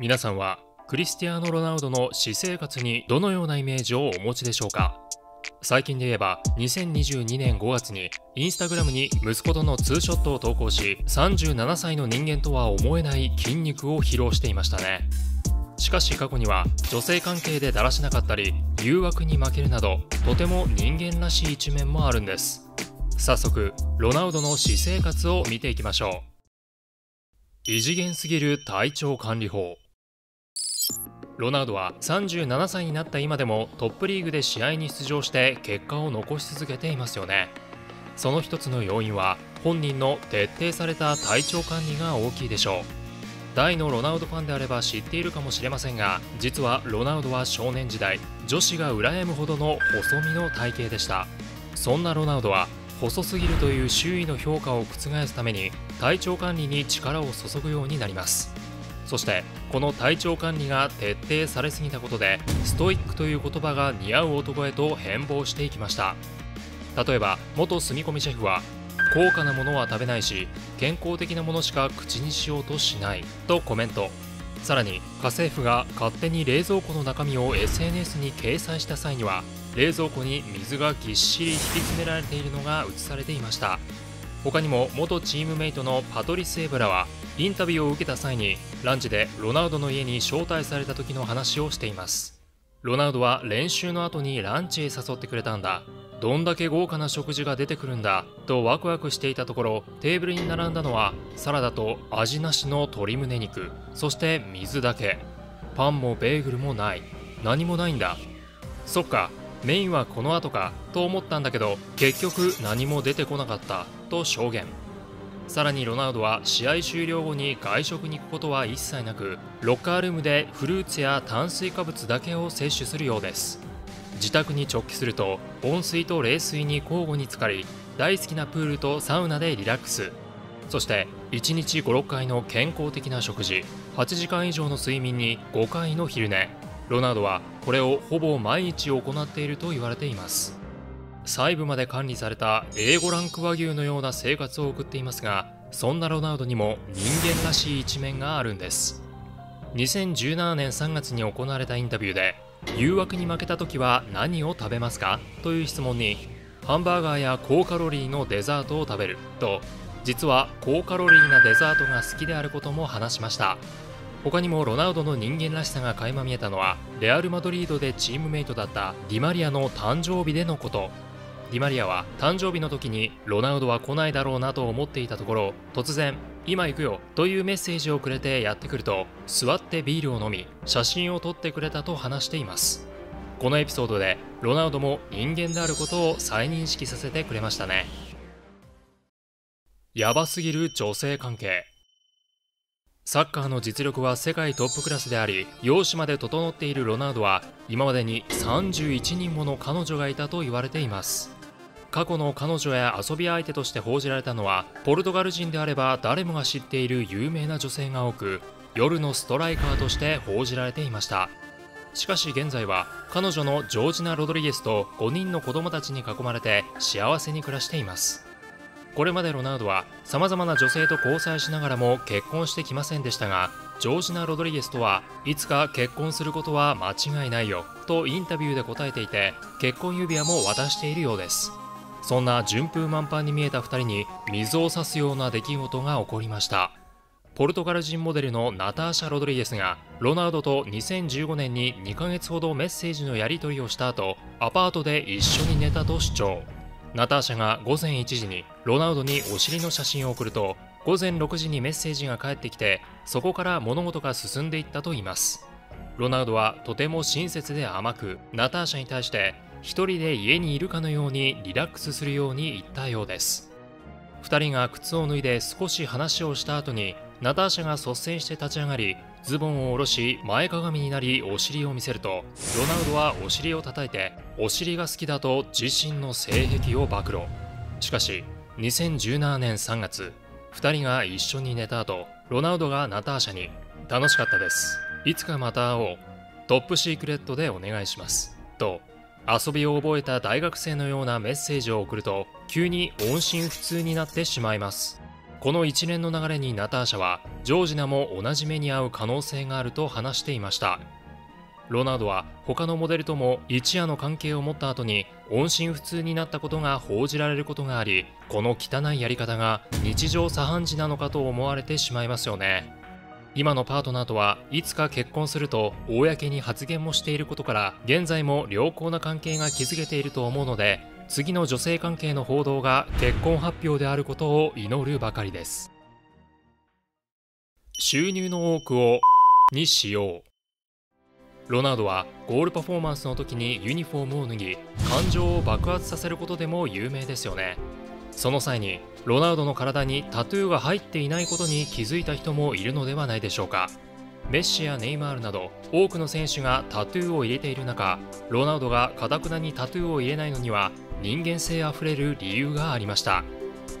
皆さんはクリスティアーノ・ロナウドの私生活にどのようなイメージをお持ちでしょうか？最近で言えば2022年5月にインスタグラムに息子とのツーショットを投稿し37歳の人間とは思えない筋肉を披露していましたね。しかし過去には女性関係でだらしなかったり誘惑に負けるなどとても人間らしい一面もあるんです。早速ロナウドの私生活を見ていきましょう。異次元すぎる体調管理法。ロナウドは37歳になった今でもトップリーグで試合に出場して結果を残し続けていますよね。その一つの要因は本人の徹底された体調管理が大きいでしょう。大のロナウドファンであれば知っているかもしれませんが実はロナウドは少年時代女子が羨むほどの細身の体型でした。そんなロナウドは細すぎるという周囲の評価を覆すために体調管理に力を注ぐようになります。そしてこの体調管理が徹底されすぎたことでストイックという言葉が似合う男へと変貌していきました。例えば元住み込みシェフは高価なものは食べないし健康的なものしか口にしようとしないとコメント。さらに家政婦が勝手に冷蔵庫の中身を SNS に掲載した際には冷蔵庫に水がぎっしり引き詰められているのが映されていました。他にも元チームメイトのパトリス・エブラはインタビューを受けた際にランチでロナウドの家に招待された時の話をしています。ロナウドは練習の後にランチへ誘ってくれたんだ。どんだけ豪華な食事が出てくるんだとワクワクしていたところテーブルに並んだのはサラダと味なしの鶏胸肉そして水だけ。パンもベーグルもない。何もないんだ。そっかメインはこの後かと思ったんだけど結局何も出てこなかったと証言。さらにロナウドは試合終了後に外食に行くことは一切なくロッカールームでフルーツや炭水化物だけを摂取するようです。自宅に直帰すると温水と冷水に交互に浸かり大好きなプールとサウナでリラックス。そして1日56回の健康的な食事8時間以上の睡眠に5回の昼寝。ロナウドはこれをほぼ毎日行っていると言われています。細部まで管理された A5 ランク和牛のような生活を送っていますがそんなロナウドにも人間らしい一面があるんです。2017年3月に行われたインタビューで誘惑に負けた時は何を食べますか？という質問にハンバーガーや高カロリーのデザートを食べると実は高カロリーなデザートが好きであることも話しました。他にもロナウドの人間らしさが垣間見えたのはレアル・マドリードでチームメイトだったディマリアの誕生日でのこと。ディマリアは誕生日の時にロナウドは来ないだろうなと思っていたところ突然今行くよというメッセージをくれてやってくると座ってビールを飲み写真を撮ってくれたと話しています。このエピソードでロナウドも人間であることを再認識させてくれましたね。ヤバすぎる女性関係。サッカーの実力は世界トップクラスであり容姿まで整っているロナウドは今までに31人もの彼女がいたと言われています。過去の彼女や遊び相手として報じられたのはポルトガル人であれば誰もが知っている有名な女性が多く夜のストライカーとして報じられていました。しかし現在は彼女のジョージナ・ロドリゲスと5人の子供たちに囲まれて幸せに暮らしています。これまでロナウドは様々な女性と交際しながらも結婚してきませんでしたがジョージナ・ロドリゲスとはいつか結婚することは間違いないよとインタビューで答えていて結婚指輪も渡しているようです。そんな順風満帆に見えた2人に水を差すような出来事が起こりました。ポルトガル人モデルのナターシャ・ロドリゲスがロナウドと2015年に2ヶ月ほどメッセージのやり取りをした後アパートで一緒に寝たと主張。ナターシャが午前1時にロナウドにお尻の写真を送ると午前6時にメッセージが返ってきてそこから物事が進んでいったといいます。ロナウドはとても親切で甘くナターシャに対して一人で家にいるかのようにリラックスするように言ったようです。2人が靴を脱いで少し話をした後にナターシャが率先して立ち上がりズボンを下ろし前かがみになりお尻を見せるとロナウドはお尻を叩いてお尻が好きだと自身の性癖を暴露。しかし2017年3月2人が一緒に寝た後ロナウドがナターシャに「楽しかったです。いつかまた会おう。トップシークレットでお願いします」と遊びを覚えた大学生のようなメッセージを送ると急に音信不通になってしまいます。この一連の流れにナターシャはジョージナも同じ目に遭う可能性があると話していました。ロナウドは他のモデルとも一夜の関係を持った後に音信不通になったことが報じられることがありこの汚いやり方が日常茶飯事なのかと思われてしまいますよね。今のパートナーとはいつか結婚すると公に発言もしていることから現在も良好な関係が築けていると思うので次の女性関係の報道が結婚発表であることを祈るばかりです。収入の多くをに使用。ロナウドはゴールパフォーマンスの時にユニフォームを脱ぎ感情を爆発させることでも有名ですよね。その際にロナウドの体にタトゥーが入っていないことに気づいた人もいるのではないでしょうか。メッシやネイマールなど多くの選手がタトゥーを入れている中ロナウドがかたくなにタトゥーを入れないのには人間性あふれる理由がありました。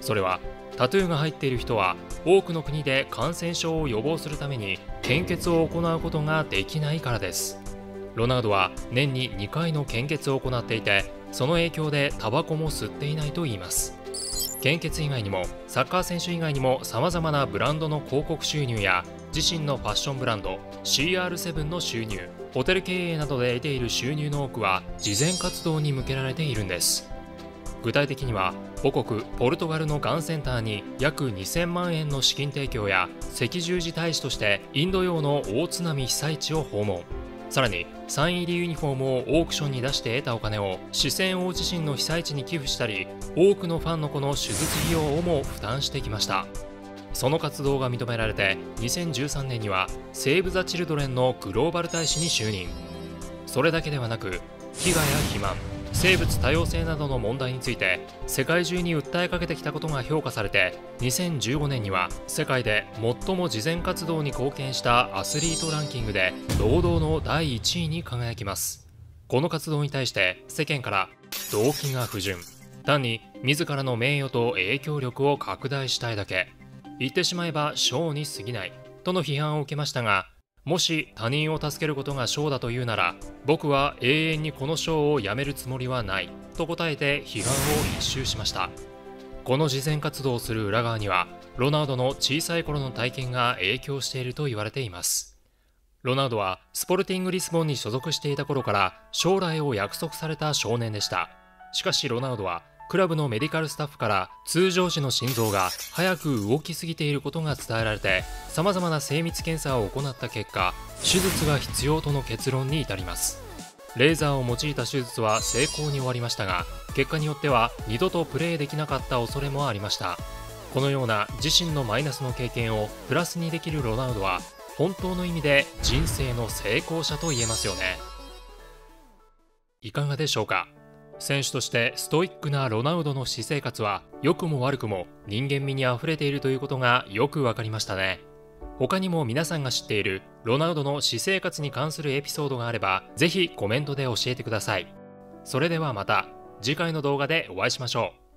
それはタトゥーが入っている人は多くの国で感染症を予防するために献血を行うことができないからです。ロナウドは年に2回の献血を行っていてその影響でタバコも吸っていないといいます。献血以外にもサッカー選手以外にもさまざまなブランドの広告収入や自身のファッションブランド CR7 の収入ホテル経営などで得ている収入の多くは慈善活動に向けられているんです。具体的には母国ポルトガルのがんセンターに約2000万円の資金提供や赤十字大使としてインド洋の大津波被災地を訪問。さらにサイン入りユニフォームをオークションに出して得たお金を四川大地震の被災地に寄付したり多くのファンの子の手術費用をも負担してきました。その活動が認められて2013年にはセーブ・ザ・チルドレンのグローバル大使に就任。それだけではなく飢餓や肥満生物多様性などの問題について世界中に訴えかけてきたことが評価されて2015年には世界で最も慈善活動に貢献したアスリートランキングで堂々の第1位に輝きます。この活動に対して世間から動機が不純。単に自らの名誉と影響力を拡大したいだけ。言ってしまえばショーに過ぎない。との批判を受けましたがもし他人を助けることがショーだというなら僕は永遠にこのショーをやめるつもりはないと答えて批判を一周しました。この慈善活動をする裏側にはロナウドの小さい頃の体験が影響していると言われています。ロナウドはスポルティング・リスボンに所属していた頃から将来を約束された少年でした。しかしロナウドはクラブのメディカルスタッフから通常時の心臓が早く動きすぎていることが伝えられて様々な精密検査を行った結果手術が必要との結論に至ります。レーザーを用いた手術は成功に終わりましたが結果によっては二度とプレーできなかった恐れもありました。このような自身のマイナスの経験をプラスにできるロナウドは本当の意味で人生の成功者と言えますよね。いかがでしょうか？選手としてストイックなロナウドの私生活は良くも悪くも人間味にあふれているということがよく分かりましたね。他にも皆さんが知っているロナウドの私生活に関するエピソードがあればぜひコメントで教えてください。それではまた次回の動画でお会いしましょう。